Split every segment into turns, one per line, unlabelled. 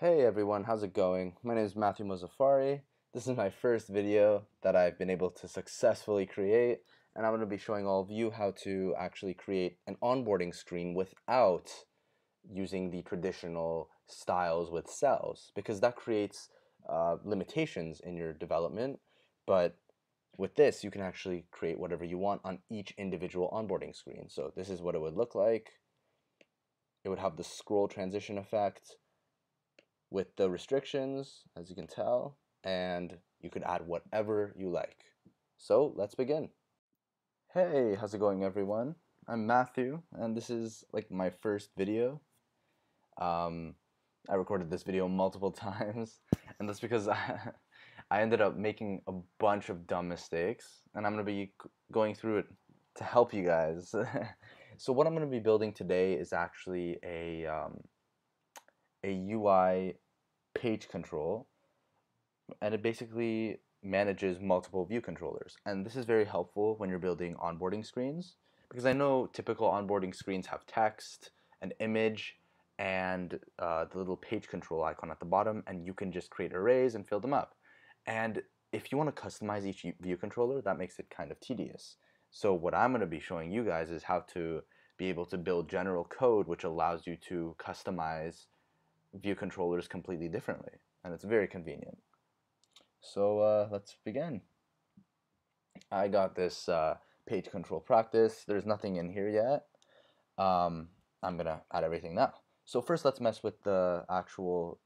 Hey everyone, how's it going? My name is Mathew Mozaffari. This is my first video that I've been able to successfully create and I'm going to be showing all of you how to actually create an onboarding screen without using the traditional styles with cells because that creates uh, limitations in your development but with this you can actually create whatever you want on each individual onboarding screen. So this is what it would look like. It would have the scroll transition effect with the restrictions, as you can tell, and you can add whatever you like. So let's begin. Hey, how's it going everyone? I'm Mathew, and this is like my first video. Um, I recorded this video multiple times, and that's because I, I ended up making a bunch of dumb mistakes, and I'm going to be going through it to help you guys. so what I'm going to be building today is actually a, um, a UI page control, and it basically manages multiple view controllers. And this is very helpful when you're building onboarding screens, because I know typical onboarding screens have text, an image, and uh, the little page control icon at the bottom, and you can just create arrays and fill them up. And if you want to customize each view controller, that makes it kind of tedious. So what I'm going to be showing you guys is how to be able to build general code which allows you to customize view controllers completely differently. And it's very convenient. So uh, let's begin. I got this uh, page control practice. There's nothing in here yet. Um, I'm to add everything now. So first let's mess with the actual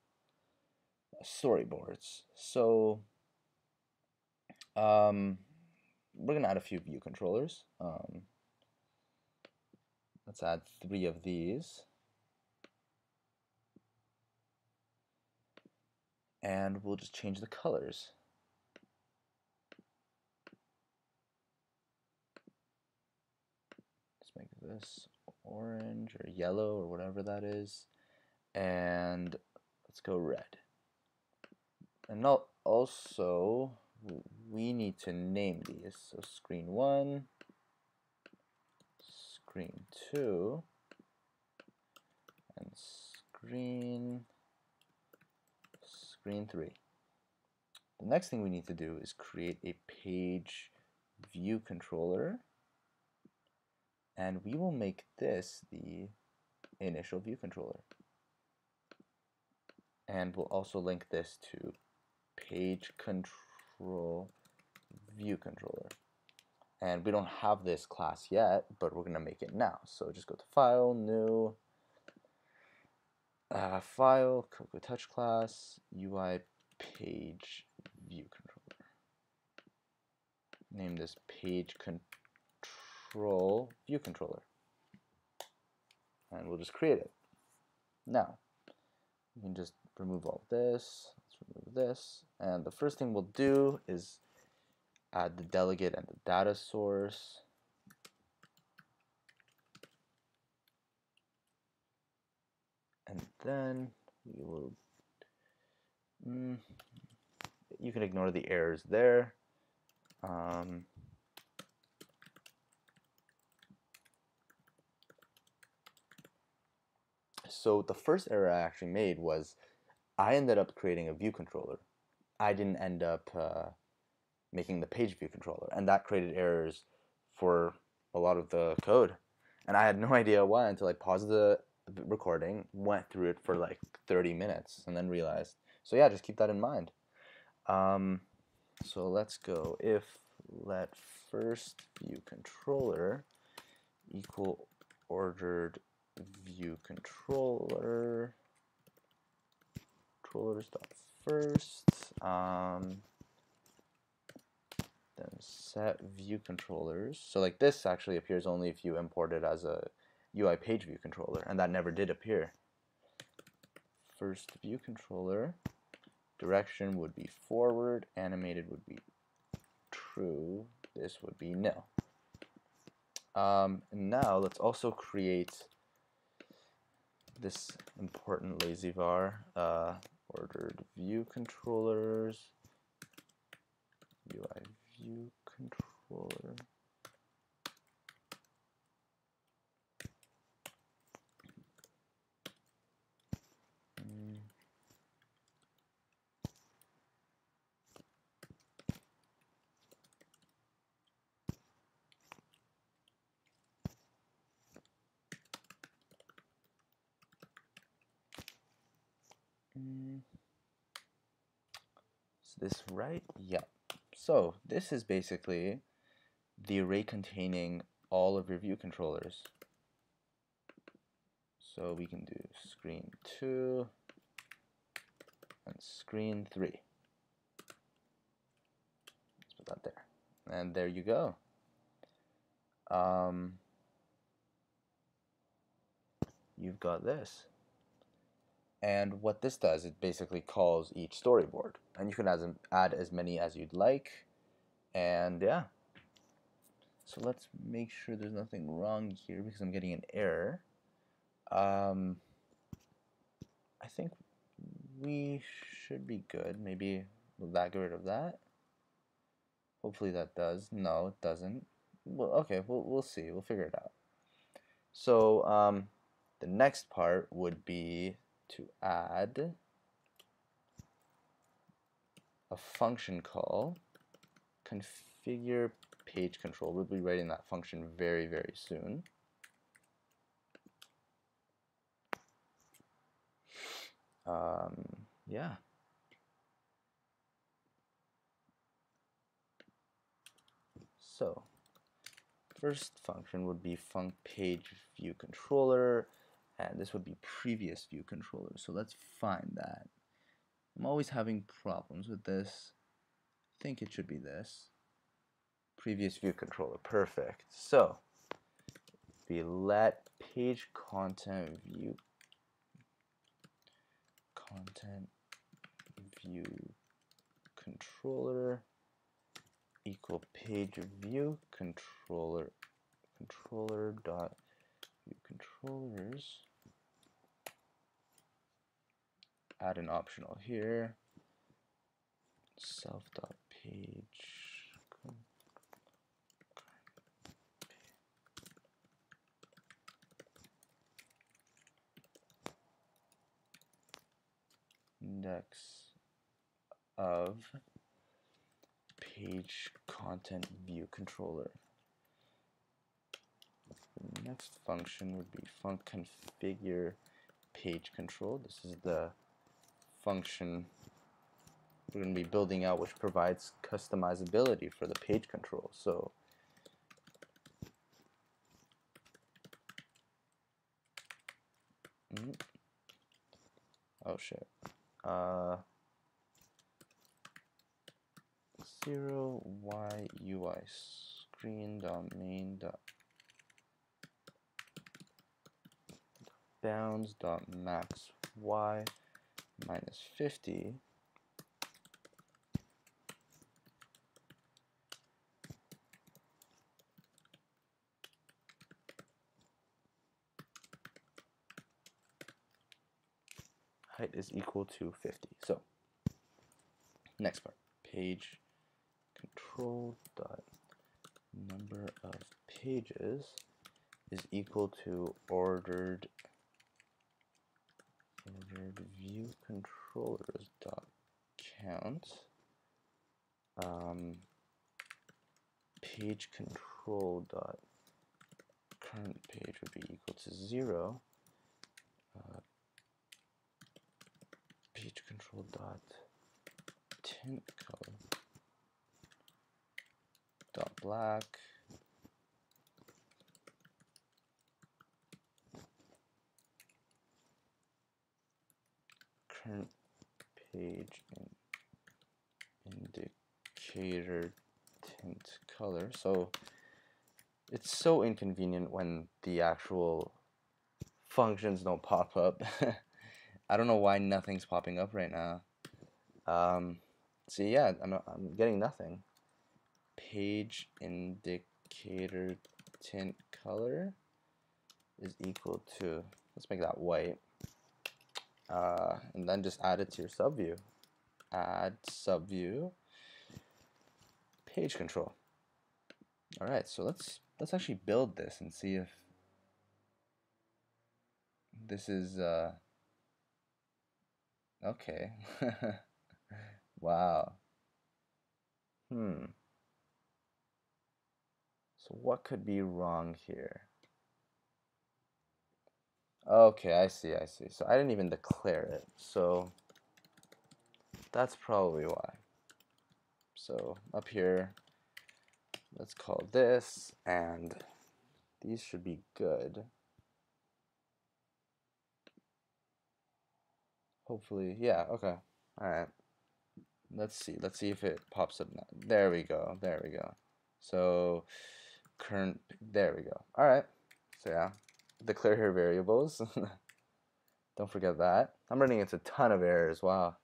storyboards. So um, we're to add a few view controllers. Um, let's add three of these. And we'll just change the colors. Let's make this orange or yellow or whatever that is. And let's go red. And now also, we need to name these. So screen one, screen two, and screen, screen three. The next thing we need to do is create a page view controller and we will make this the initial view controller and we'll also link this to page control view controller. And we don't have this class yet, but we're going to make it now. So just go to File, New, uh, File, Cocoa Touch class, UI Page View Controller. Name this Page Control View Controller. And we'll just create it. Now, you can just remove all this let's remove this. And the first thing we'll do is add the delegate and the data source. And then we will, mm, you can ignore the errors there. Um, so the first error I actually made was I ended up creating a view controller. I didn't end up uh, making the page view controller, and that created errors for a lot of the code. And I had no idea why until I paused the recording, went through it for like 30 minutes, and then realized. So yeah, just keep that in mind. Um, so let's go if let first view controller equal ordered view controller controllers dot first um, then set view controllers so like this actually appears only if you import it as a UI page view controller and that never did appear. First view controller direction would be forward animated would be true this would be nil um, now let's also create this important lazy var uh, ordered view controllers, UI view controller. Mm. Is this right? Yeah. So this is basically the array containing all of your view controllers. So we can do screen 2 and screen 3. Let's put that there. And there you go. Um, you've got this. And what this does, it basically calls each storyboard. And you can add, add as many as you'd like. And yeah. So let's make sure there's nothing wrong here because I'm getting an error. Um, I think we should be good. Maybe will that get rid of that? Hopefully that does. No, it doesn't. Well, okay, we'll, we'll see. We'll figure it out. So um, the next part would be to add a function call configure page control. We'll be writing that function very, very soon. Um, yeah. So, first function would be func page view controller and this would be previous view controller. So let's find that. I'm always having problems with this. I think it should be this. Previous view controller, perfect. So we let page content view content view controller equal page view controller controller dot view controllers add an optional here self dot page index of page content view controller. The next function would be func configure page control. This is the function we're going to be building out which provides customizability for the page control. So mm, oh shit. Uh, zero y ui screen dot main dot bounds dot max y minus 50 height is equal to 50. So next part, page control dot number of pages is equal to ordered ordered view controllers dot count. Um, page control dot current page would be equal to zero. Uh, page control dot tint color dot black current page indicator tint color. So it's so inconvenient when the actual functions don't pop up. I don't know why nothing's popping up right now. Um, see yeah I'm, I'm getting nothing. Page indicator tint color is equal to let's make that white uh, and then just add it to your subview. Add subview page control. All right, so let's let's actually build this and see if this is uh, okay. wow. Hmm. So what could be wrong here? Okay, I see, I see. So I didn't even declare it. So that's probably why. So up here, let's call this, and these should be good. Hopefully, yeah, okay. All right. Let's see. Let's see if it pops up now. There we go. There we go. So current, there we go. All right. So yeah, declare here variables. Don't forget that. I'm running into a ton of errors. Wow.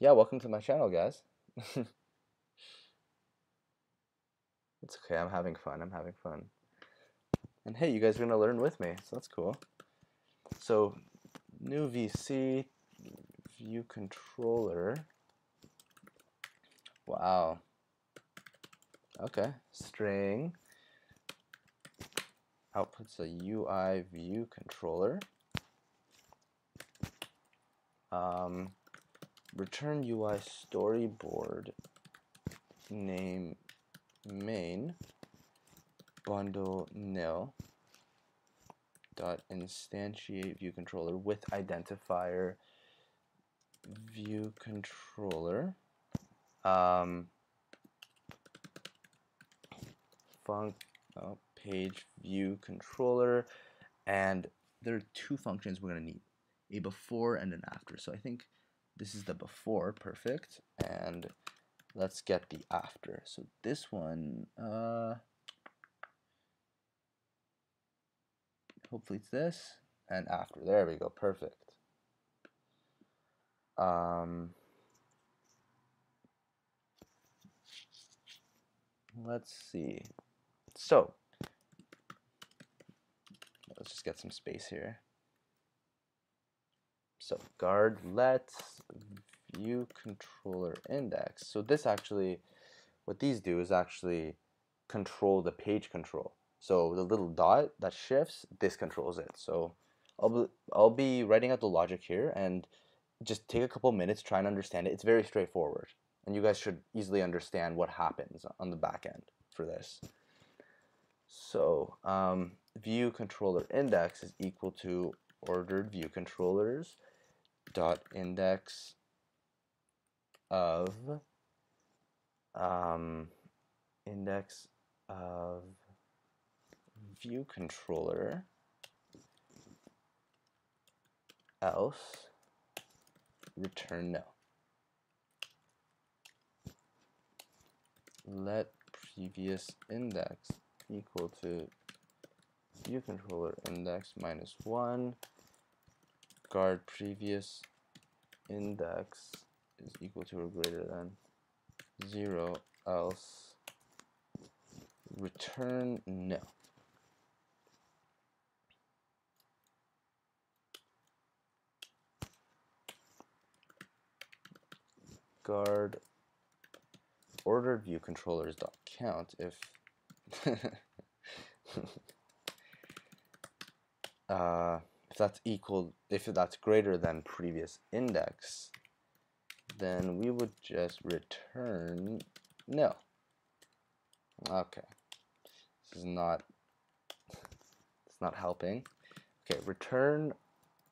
Yeah, welcome to my channel, guys. it's okay. I'm having fun. I'm having fun. And hey, you guys are going to learn with me, so that's cool. So new VC view controller. Wow. Okay. String outputs a UI view controller. Um, return UI storyboard name main bundle nil dot instantiate view controller with identifier view controller um, func oh, page view controller and there are two functions we're going to need a before and an after. So I think this is the before perfect and let's get the after. So this one uh, hopefully it's this and after. There we go perfect. Um, let's see. So let's just get some space here so guard let view controller index so this actually what these do is actually control the page control so the little dot that shifts, this controls it. So I'll be, I'll be writing out the logic here and just take a couple minutes, try and understand it. It's very straightforward. And you guys should easily understand what happens on the back end for this. So um, view controller index is equal to ordered view controllers dot index of um, index of view controller else return no. Let previous index equal to view controller index minus 1 guard previous index is equal to or greater than 0 else return no. guard ordered view controllers dot count if uh, if that's equal if that's greater than previous index then we would just return no okay this is not it's not helping okay return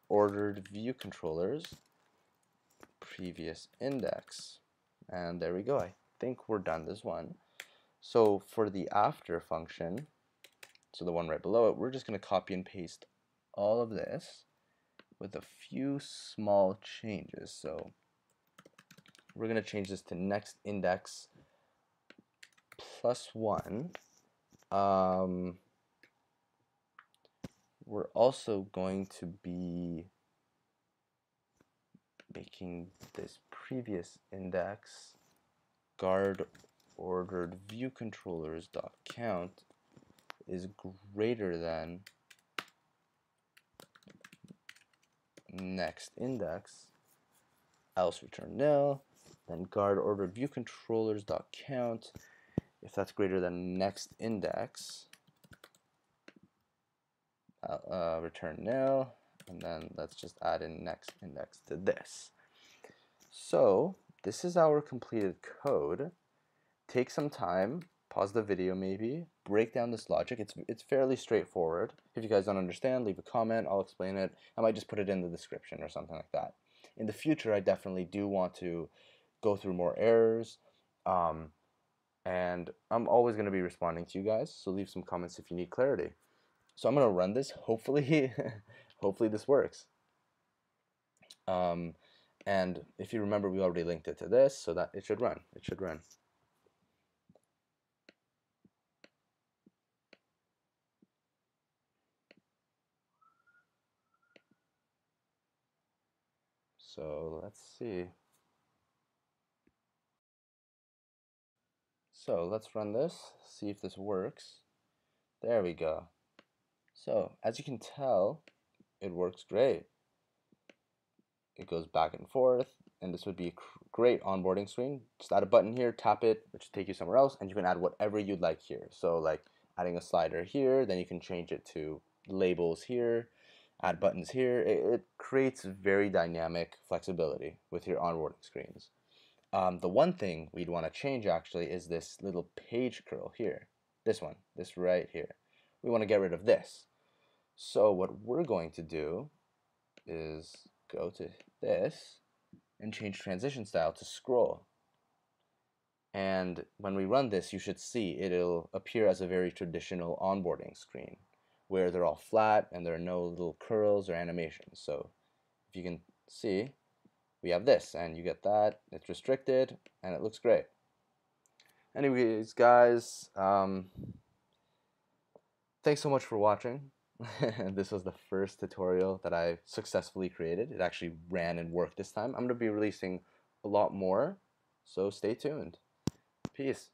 ordered view controllers previous index. And there we go. I think we're done this one. So for the after function, so the one right below it, we're just going to copy and paste all of this with a few small changes. So we're going to change this to next index plus one. Um, we're also going to be making this previous index guard ordered view controllers dot count is greater than next index. Else return nil. Then guard ordered view controllers dot count. If that's greater than next index. Uh, uh, return nil. And then let's just add in next index to this. So this is our completed code. Take some time, pause the video maybe, break down this logic. It's, it's fairly straightforward. If you guys don't understand, leave a comment. I'll explain it. I might just put it in the description or something like that. In the future, I definitely do want to go through more errors. Um, and I'm always going to be responding to you guys. So leave some comments if you need clarity. So I'm going to run this. Hopefully, hopefully this works. Um, and if you remember, we already linked it to this, so that it should run. It should run. So let's see. So let's run this, see if this works. There we go. So as you can tell, it works great. It goes back and forth, and this would be a great onboarding screen. Just add a button here, tap it, which will take you somewhere else, and you can add whatever you'd like here. So like adding a slider here, then you can change it to labels here, add buttons here. It, it creates very dynamic flexibility with your onboarding screens. Um, the one thing we'd want to change actually is this little page curl here. This one, this right here. We want to get rid of this. So what we're going to do is go to this and change transition style to scroll. And when we run this, you should see it'll appear as a very traditional onboarding screen where they're all flat and there are no little curls or animations. So if you can see, we have this and you get that. It's restricted and it looks great. Anyways, guys, um, thanks so much for watching. this was the first tutorial that I successfully created. It actually ran and worked this time. I'm going to be releasing a lot more, so stay tuned. Peace.